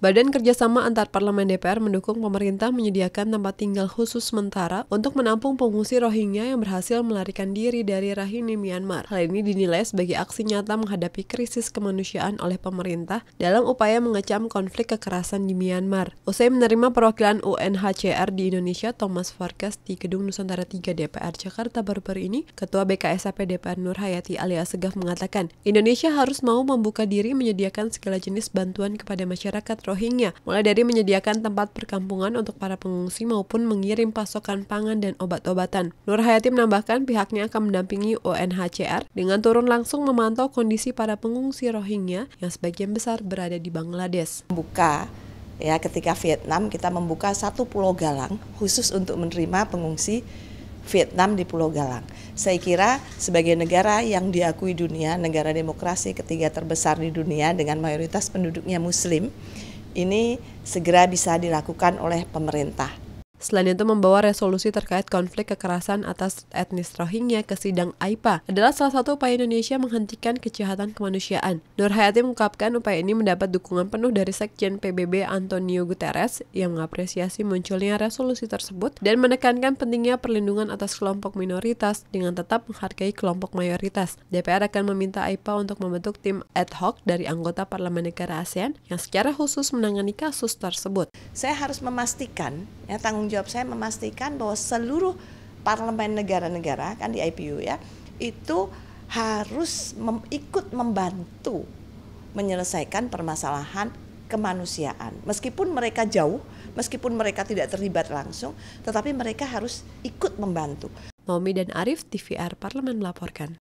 Badan Kerjasama Antar Parlemen DPR mendukung pemerintah menyediakan tempat tinggal khusus sementara untuk menampung pengungsi Rohingya yang berhasil melarikan diri dari Rakhine Myanmar. Hal ini dinilai sebagai aksi nyata menghadapi krisis kemanusiaan oleh pemerintah dalam upaya mengecam konflik kekerasan di Myanmar. Usai menerima perwakilan UNHCR di Indonesia, Thomas Farkas di Gedung Nusantara 3 DPR Jakarta baru-baru ini, Ketua BKSAP DPR Nur Hayati alias Segaf mengatakan, Indonesia harus mau membuka diri menyediakan segala jenis bantuan kepada masyarakat Rohingya, mulai dari menyediakan tempat perkampungan untuk para pengungsi maupun mengirim pasokan pangan dan obat-obatan. Nur Hayati menambahkan pihaknya akan mendampingi UNHCR dengan turun langsung memantau kondisi para pengungsi Rohingya yang sebagian besar berada di Bangladesh. Buka ya ketika Vietnam kita membuka satu pulau galang khusus untuk menerima pengungsi Vietnam di Pulau Galang. Saya kira sebagai negara yang diakui dunia, negara demokrasi ketiga terbesar di dunia dengan mayoritas penduduknya muslim, ini segera bisa dilakukan oleh pemerintah. Selain itu, membawa resolusi terkait konflik kekerasan atas etnis Rohingya ke sidang AIPA adalah salah satu upaya Indonesia menghentikan kejahatan kemanusiaan. Nur Hayati mengungkapkan upaya ini mendapat dukungan penuh dari Sekjen PBB Antonio Guterres yang mengapresiasi munculnya resolusi tersebut dan menekankan pentingnya perlindungan atas kelompok minoritas dengan tetap menghargai kelompok mayoritas. DPR akan meminta AIPA untuk membentuk tim ad hoc dari anggota Parlemen Negara ASEAN yang secara khusus menangani kasus tersebut. Saya harus memastikan ya tanggung jawab saya memastikan bahwa seluruh parlemen negara-negara kan di IPU ya itu harus mem ikut membantu menyelesaikan permasalahan kemanusiaan. Meskipun mereka jauh, meskipun mereka tidak terlibat langsung, tetapi mereka harus ikut membantu. Naomi dan Arif, TVR Parlemen melaporkan.